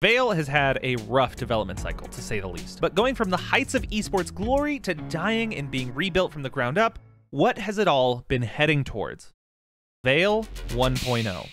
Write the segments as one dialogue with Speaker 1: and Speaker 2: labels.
Speaker 1: Vail has had a rough development cycle, to say the least. But going from the heights of esports glory to dying and being rebuilt from the ground up, what has it all been heading towards? Vail 1.0.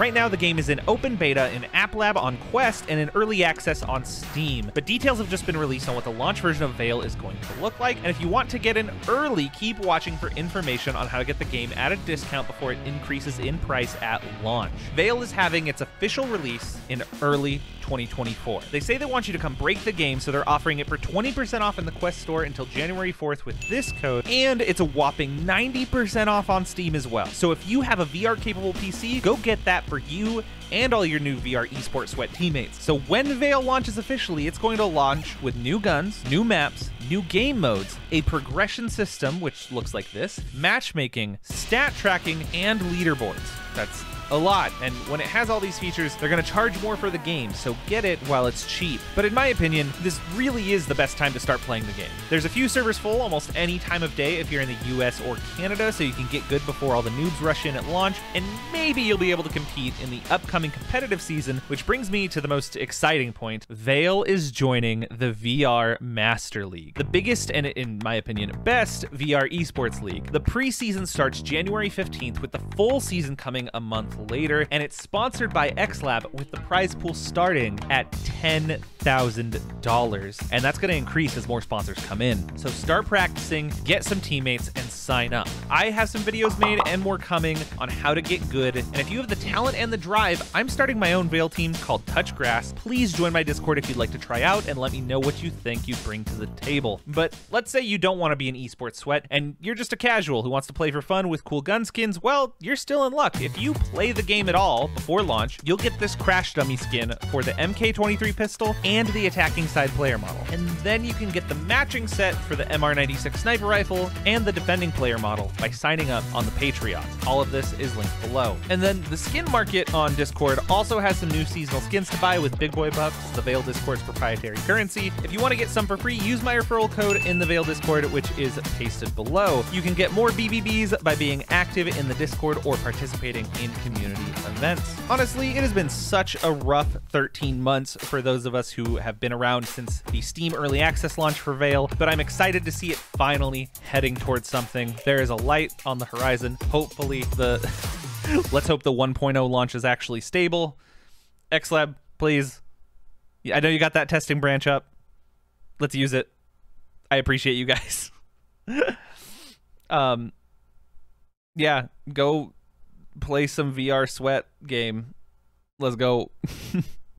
Speaker 1: Right now, the game is in open beta in App Lab on Quest and in early access on Steam. But details have just been released on what the launch version of Vail is going to look like. And if you want to get in early, keep watching for information on how to get the game at a discount before it increases in price at launch. Vail is having its official release in early 2024. They say they want you to come break the game, so they're offering it for 20% off in the Quest store until January 4th with this code, and it's a whopping 90% off on Steam as well. So if you have a VR capable PC, go get that for you and all your new VR esports sweat teammates. So when Vail launches officially, it's going to launch with new guns, new maps, new game modes, a progression system, which looks like this, matchmaking, stat tracking, and leaderboards. That's a lot, and when it has all these features, they're going to charge more for the game, so get it while it's cheap. But in my opinion, this really is the best time to start playing the game. There's a few servers full almost any time of day if you're in the US or Canada, so you can get good before all the noobs rush in at launch, and maybe you'll be able to compete in the upcoming competitive season, which brings me to the most exciting point. Vail is joining the VR Master League, the biggest and, in my opinion, best VR esports league. The preseason starts January 15th, with the full season coming a month later, and it's sponsored by XLab with the prize pool starting at $10,000. And that's going to increase as more sponsors come in. So start practicing, get some teammates, and sign up. I have some videos made and more coming on how to get good. And if you have the talent and the drive, I'm starting my own Vail team called Touch Grass. Please join my Discord if you'd like to try out and let me know what you think you bring to the table. But let's say you don't want to be an esports sweat and you're just a casual who wants to play for fun with cool gun skins. Well, you're still in luck. If you play the game at all before launch, you'll get this Crash Dummy skin for the MK23 pistol and the attacking side player model. And then you can get the matching set for the MR96 sniper rifle and the defending player model by signing up on the Patreon. All of this is linked below. And then the skin market on Discord also has some new seasonal skins to buy with Big Boy Bucks, the Vail Discord's proprietary currency. If you want to get some for free, use my referral code in the Vail Discord, which is pasted below. You can get more BBBs by being active in the Discord or participating in community events. Honestly, it has been such a rough 13 months for those of us who have been around since the Steam Early Access launch for Vail, but I'm excited to see it finally heading towards something. There is a light on the horizon. Hopefully, the let's hope the 1.0 launch is actually stable. XLab, please. I know you got that testing branch up. Let's use it. I appreciate you guys. um, yeah, go play some VR sweat game. Let's go.